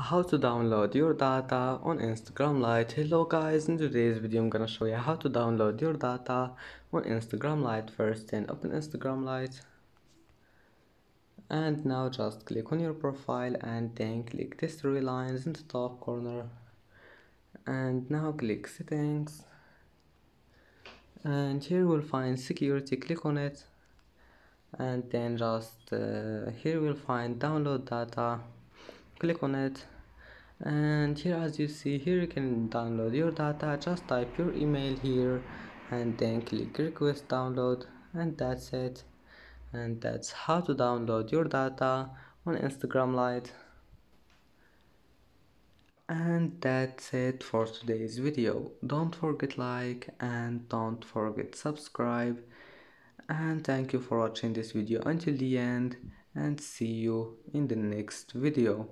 how to download your data on Instagram Lite. Hello guys, in today's video I'm gonna show you how to download your data on Instagram Lite. First then open Instagram Lite. And now just click on your profile and then click these three lines in the top corner. And now click settings. And here we'll find security. Click on it. And then just uh, here we'll find download data click on it. And here as you see here you can download your data. Just type your email here and then click request download. And that's it. And that's how to download your data on Instagram Lite. And that's it for today's video. Don't forget like and don't forget subscribe. And thank you for watching this video until the end. And see you in the next video